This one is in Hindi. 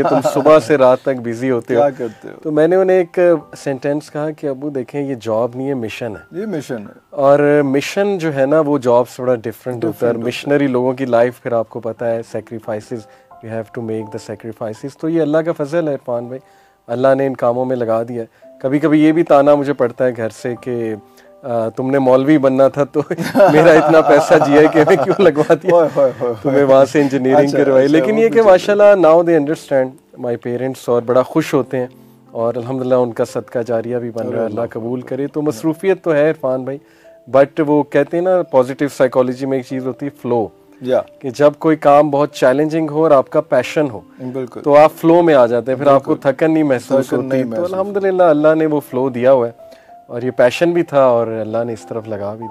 है तुम सुबह से रात तक बिज़ी होते हो। क्या करते हो? तो मैंने उन्हें एक सेंटेंस कहा कि अबू देखें ये जॉब नहीं है मिशन है। ये मिशन है। और मिशन जो है ना वो जॉब बड़ा डिफरेंट होता है। मिशनरी लोगों की लाइफ फिर आपको पता है sacrifices you have to make the sacrifices तो ये अल्लाह का फजल है इरफान भाई। अल्लाह ने इन कामों में लगा दिया। कभी कभी ये भी ताना मुझे पड़ता है घर से कि तुमने मौलवी बनना था तो मेरा इतना पैसा जिया कि मैं क्यों लगवा दिया? तुम्हें वहाँ से इंजीनियरिंग अच्छा, करवाई। अच्छा, लेकिन ये कि माशाल्लाह now they understand my parents और बड़ा खुश होते हैं और अल्हम्दुलिल्लाह उनका सदका जारिया भी बन रहा है। अल्लाह कबूल करे। तो मसरूफियत तो है इरफान भाई बट वो कहते हैं ना पॉजिटिव साइकोलॉजी में एक चीज़ होती है फ्लो या। कि जब कोई काम बहुत चैलेंजिंग हो और आपका पैशन हो बिल्कुल। तो आप फ्लो में आ जाते हैं। फिर आपको थकन नहीं महसूस होती। तो अल्हम्दुलिल्लाह अल्लाह ने वो फ्लो दिया हुआ है। और ये पैशन भी था और अल्लाह ने इस तरफ़ लगा भी